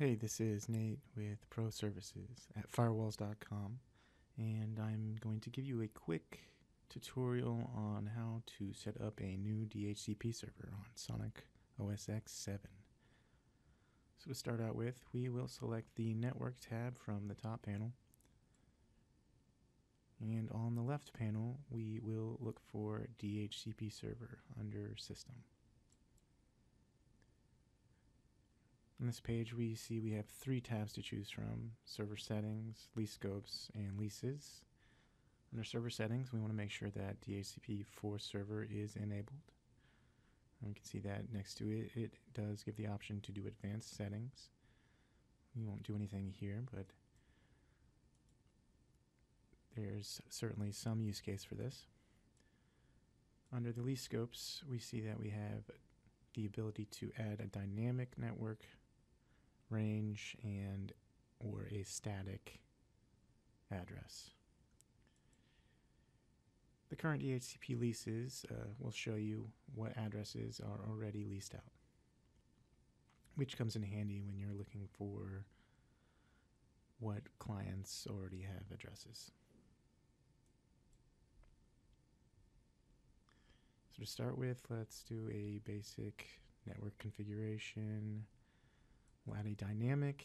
Hey, this is Nate with Pro Services at firewalls.com, and I'm going to give you a quick tutorial on how to set up a new DHCP server on Sonic OS X 7. So to start out with, we will select the Network tab from the top panel, and on the left panel, we will look for DHCP server under System. On this page, we see we have three tabs to choose from server settings, lease scopes, and leases. Under server settings, we want to make sure that DHCPv4 server is enabled. And we can see that next to it, it does give the option to do advanced settings. We won't do anything here, but there's certainly some use case for this. Under the lease scopes, we see that we have the ability to add a dynamic network range and or a static address. The current DHCP leases uh, will show you what addresses are already leased out, which comes in handy when you're looking for what clients already have addresses. So to start with, let's do a basic network configuration. We'll add a dynamic.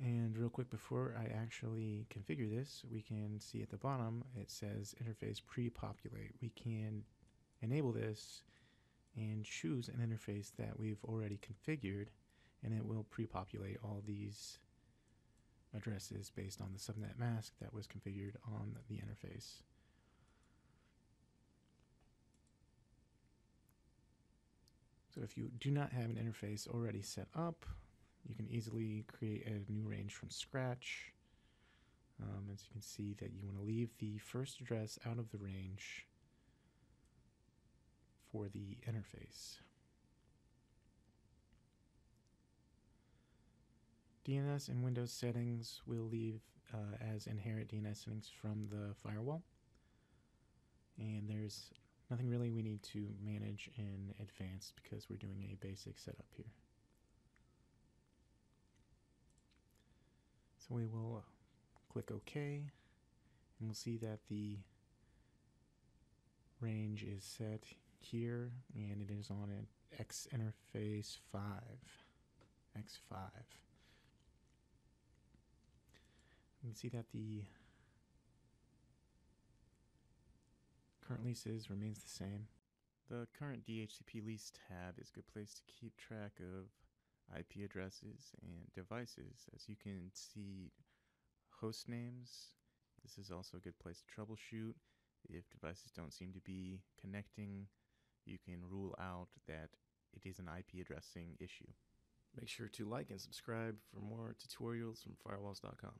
And real quick before I actually configure this, we can see at the bottom it says interface pre-populate. We can enable this and choose an interface that we've already configured and it will pre-populate all these addresses based on the subnet mask that was configured on the interface. So if you do not have an interface already set up, you can easily create a new range from scratch. Um, as you can see that you want to leave the first address out of the range for the interface. DNS and WINS settings will leave uh, as inherent DNS settings from the firewall. And there's Nothing really we need to manage in advance because we're doing a basic setup here. So we will uh, click OK and we'll see that the range is set here and it is on an X interface 5 X5 you can see that the Current leases remains the same. The current DHCP lease tab is a good place to keep track of IP addresses and devices. As you can see, host names. This is also a good place to troubleshoot. If devices don't seem to be connecting, you can rule out that it is an IP addressing issue. Make sure to like and subscribe for more tutorials from firewalls.com.